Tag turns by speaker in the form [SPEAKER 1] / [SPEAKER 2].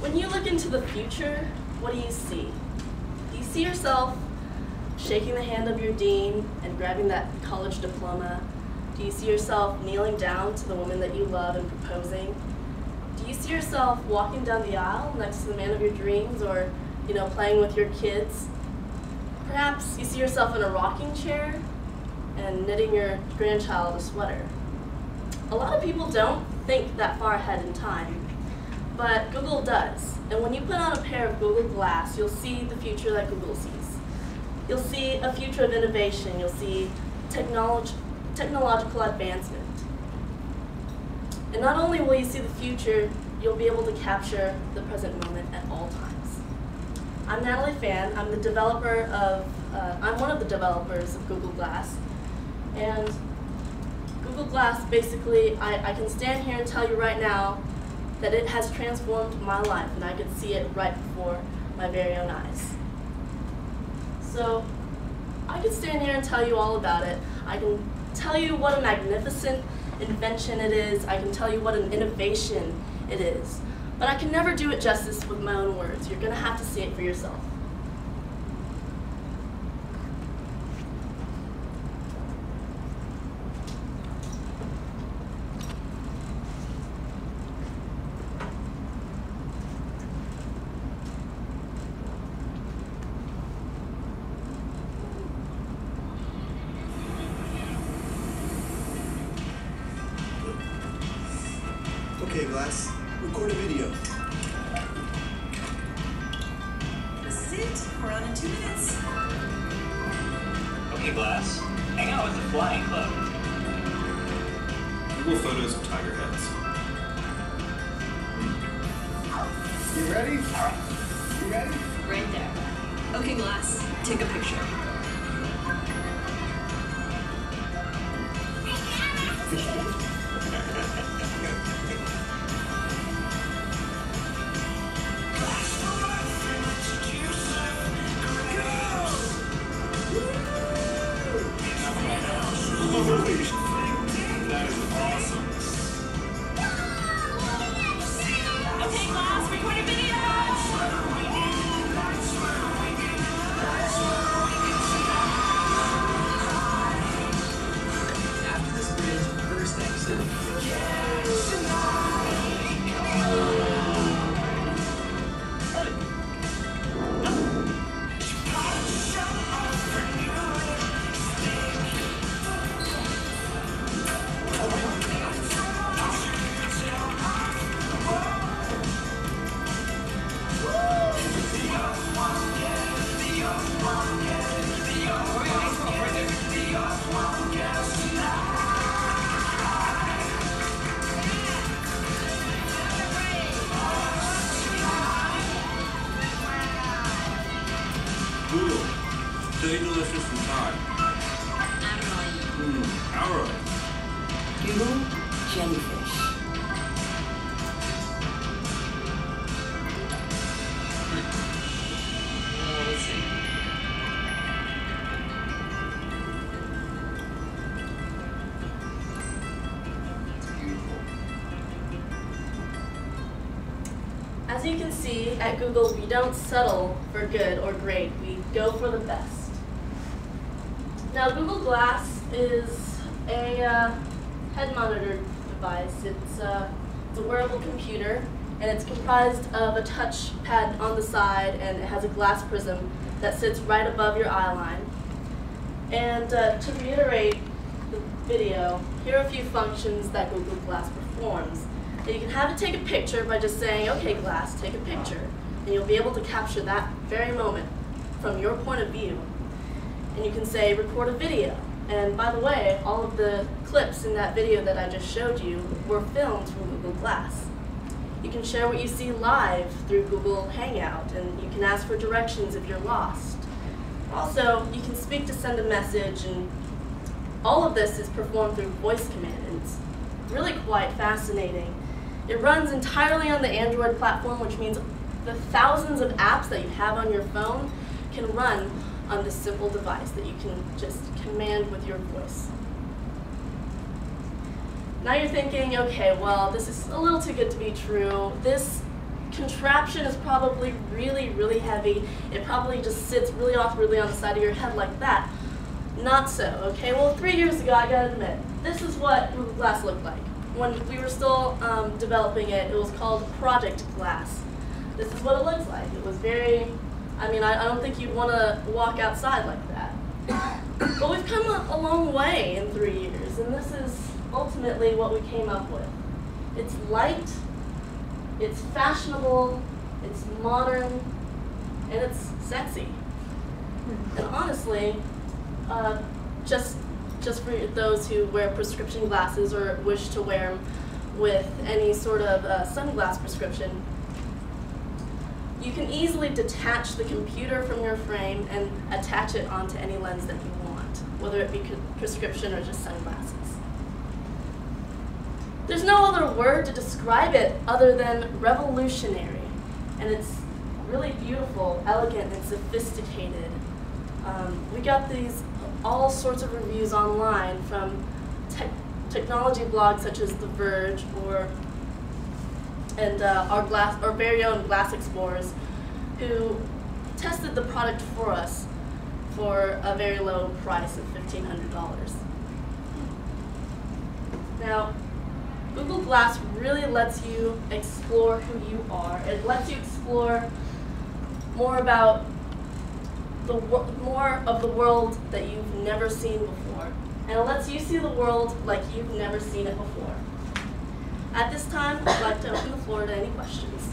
[SPEAKER 1] When you look into the future, what do you see? Do you see yourself shaking the hand of your dean and grabbing that college diploma? Do you see yourself kneeling down to the woman that you love and proposing? Do you see yourself walking down the aisle next to the man of your dreams or, you know, playing with your kids? Perhaps you see yourself in a rocking chair and knitting your grandchild a sweater. A lot of people don't think that far ahead in time, but Google does. And when you put on a pair of Google Glass, you'll see the future that Google sees. You'll see a future of innovation. You'll see technology, technological advancement. And not only will you see the future, you'll be able to capture the present moment at all times. I'm Nathalie Fan. I'm the developer of, uh, I'm one of the developers of Google Glass. And Google Glass, basically, I, I can stand here and tell you right now that it has transformed my life, and I can see it right before my very own eyes. So I can stand here and tell you all about it. I can tell you what a magnificent invention it is. I can tell you what an innovation it is. But I can never do it justice with my own words. You're going to have to see it for yourself.
[SPEAKER 2] Okay, Glass. Record a video.
[SPEAKER 3] This is it. We're on in two minutes.
[SPEAKER 4] Okay, Glass. Hang out with the Flying Club.
[SPEAKER 5] Google photos of tiger heads.
[SPEAKER 2] You ready? You ready?
[SPEAKER 3] Right there. Okay, Glass, take a picture.
[SPEAKER 5] Google
[SPEAKER 6] jellyfish.
[SPEAKER 1] As you can see, at Google, we don't settle for good or great. We go for the best. Now, Google Glass is a uh, head monitor device. It's, uh, it's a wearable computer, and it's comprised of a touch pad on the side, and it has a glass prism that sits right above your eye line. And uh, to reiterate the video, here are a few functions that Google Glass performs. And you can have it take a picture by just saying, okay, Glass, take a picture. And you'll be able to capture that very moment from your point of view. And you can say, record a video. And by the way, all of the clips in that video that I just showed you were filmed from Google Glass. You can share what you see live through Google Hangout, and you can ask for directions if you're lost. Also, you can speak to send a message, and all of this is performed through voice command, and it's really quite fascinating. It runs entirely on the Android platform, which means the thousands of apps that you have on your phone can run on this simple device that you can just command with your voice. Now you're thinking, okay, well, this is a little too good to be true. This contraption is probably really, really heavy. It probably just sits really awkwardly on the side of your head like that. Not so, okay? Well, three years ago, I gotta admit, this is what Google Glass looked like. When we were still um, developing it, it was called Project Glass. This is what it looks like. It was very, I mean, I, I don't think you'd want to walk outside like that. But we've come a, a long way in three years, and this is ultimately what we came up with. It's light, it's fashionable, it's modern, and it's sexy. And honestly, uh, just just for those who wear prescription glasses or wish to wear them with any sort of uh, sunglass prescription, you can easily detach the computer from your frame and attach it onto any lens that you want, whether it be prescription or just sunglasses. There's no other word to describe it other than revolutionary, and it's really beautiful, elegant, and sophisticated. Um, we got these all sorts of reviews online from tech technology blogs such as The Verge or and uh, our glass our very own Glass Explorers, who tested the product for us for a very low price of fifteen hundred dollars. Now, Google Glass really lets you explore who you are. It lets you explore more about the more of the world that you've never seen before, and it lets you see the world like you've never seen it before. At this time, I'd like to open the floor to any questions.